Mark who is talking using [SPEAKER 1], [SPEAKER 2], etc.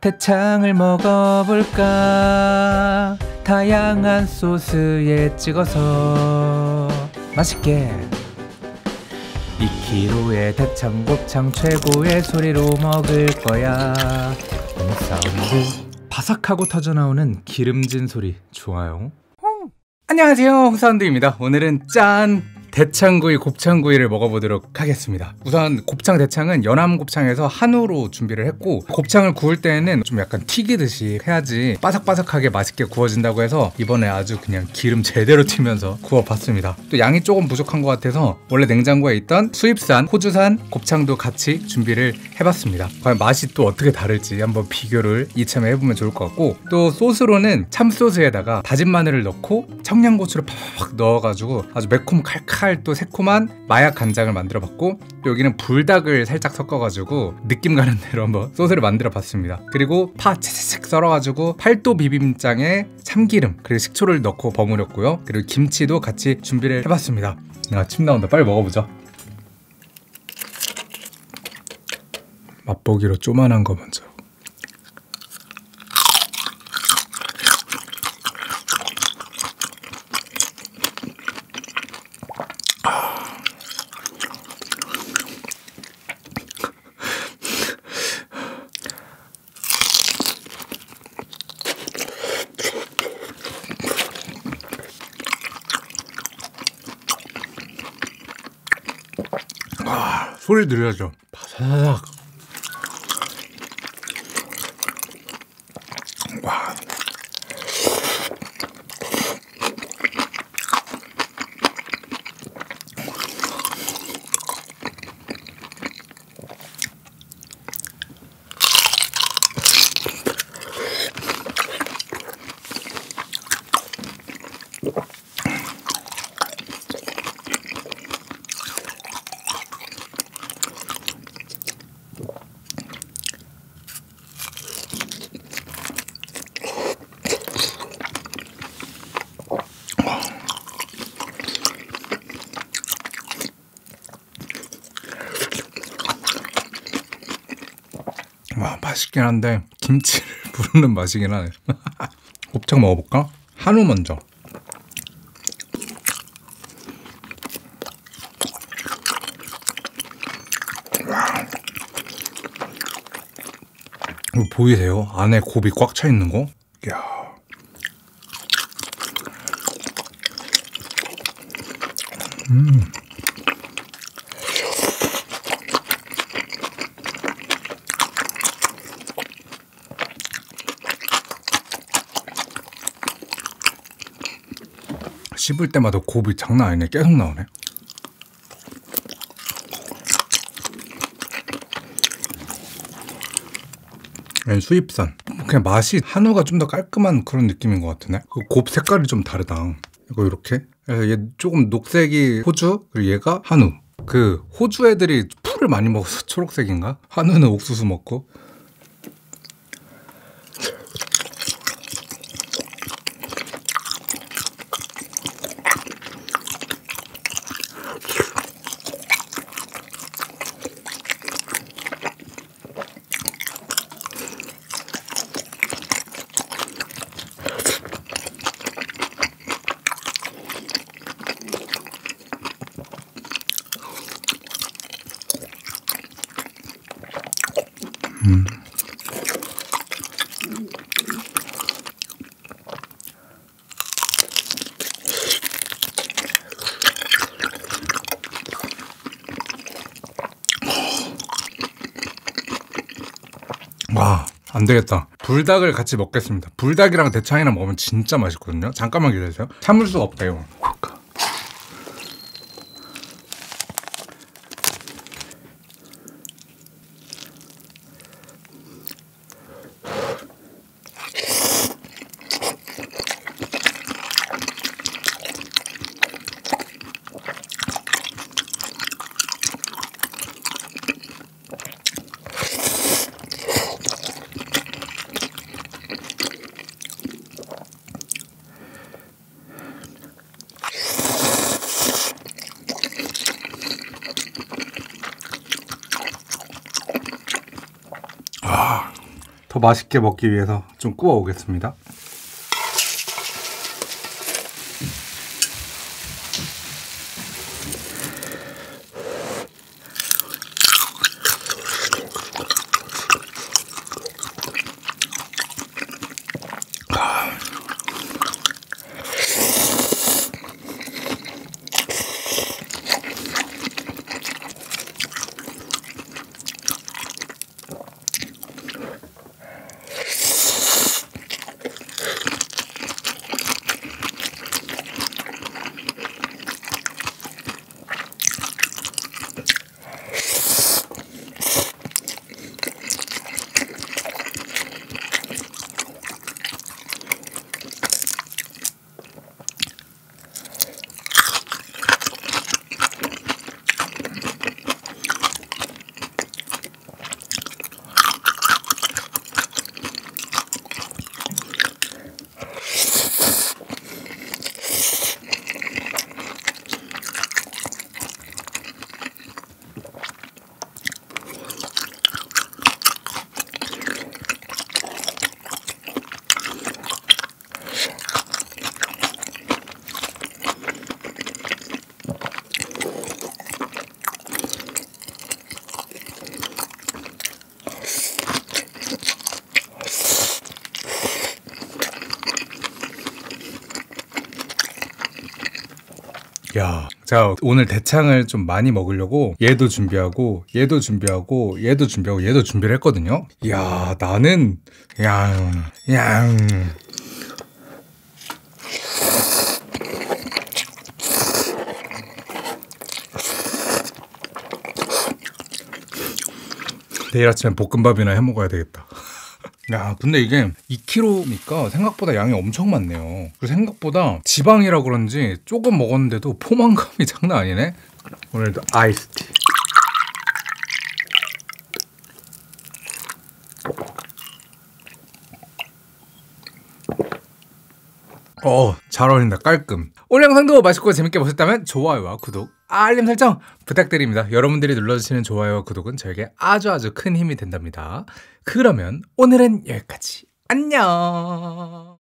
[SPEAKER 1] 대창을 먹어볼까? 다양한 소스에 찍어서 맛있게. 2kg의 대창 곱창 최고의 소리로 먹을 거야. 홍사운드. 바삭하고 터져나오는 기름진 소리. 좋아요. 안녕하세요. 홍사운드입니다. 오늘은 짠 대창구이 곱창구이를 먹어보도록 하겠습니다. 우선 곱창 대창은 연암 곱창에서 한우로 준비를 했고 곱창을 구울 때에는 좀 약간 튀기듯이 해야지 바삭바삭하게 맛있게 구워진다고 해서 이번에 아주 그냥 기름 제대로 튀면서 구워봤습니다. 또 양이 조금 부족한 것 같아서 원래 냉장고에 있던 수입산 호주산 곱창도 같이 준비를 해봤습니다. 과연 맛이 또 어떻게 다를지 한번 비교를 이참에 해보면 좋을 것 같고 또 소스로는 참소스에다가 다진 마늘을 넣고 청양고추를 팍 넣어가지고 아주 매콤 칼칼 또 새콤한 마약 간장을 만들어 봤고 또 여기는 불닭을 살짝 섞어가지고 느낌 가는 대로 한번 소스를 만들어 봤습니다. 그리고 파 채채채 썰어가지고 팔도 비빔장에 참기름 그리고 식초를 넣고 버무렸고요. 그리고 김치도 같이 준비를 해봤습니다. 아침 나온다. 빨리 먹어보자. 맛보기로 쪼만한 거 먼저 소리 들려줘 바삭 와 맛있긴 한데 김치를 부르는 맛이긴 하네 곱창 먹어볼까? 한우 먼저 보이세요? 안에 곱이 꽉 차 있는 거? 이야 음. 씹을 때마다 곱이 장난 아니네. 계속 나오네. 아니, 수입산. 그냥 맛이 한우가 좀 더 깔끔한 그런 느낌인 것 같으네 그곱 색깔이 좀 다르다. 이거 이렇게? 얘 조금 녹색이 호주 그리고 얘가 한우. 그 호주 애들이 풀을 많이 먹어서 초록색인가? 한우는 옥수수 먹고 와, 안 되겠다. 불닭을 같이 먹겠습니다. 불닭이랑 대창이랑 먹으면 진짜 맛있거든요. 잠깐만 기다리세요. 참을 수가 없대요. 더 맛있게 먹기 위해서 좀 구워 오겠습니다. 야, 자 오늘 대창을 좀 많이 먹으려고 얘도 준비하고 얘도 준비하고 얘도 준비하고 얘도 준비를 했거든요. 야, 나는 양, 양. 내일 아침에 볶음밥이나 해 먹어야 되겠다. 야, 근데 이게 2kg니까 생각보다 양이 엄청 많네요. 그리고 생각보다 지방이라 그런지 조금 먹었는데도 포만감이 장난 아니네. 오늘도 아이스티. 어, 잘 어울린다. 깔끔. 오늘 영상도 맛있고 재밌게 보셨다면 좋아요와 구독, 알림 설정 부탁드립니다. 여러분들이 눌러주시는 좋아요와 구독은 저에게 아주 아주 큰 힘이 된답니다. 그러면 오늘은 여기까지. 안녕.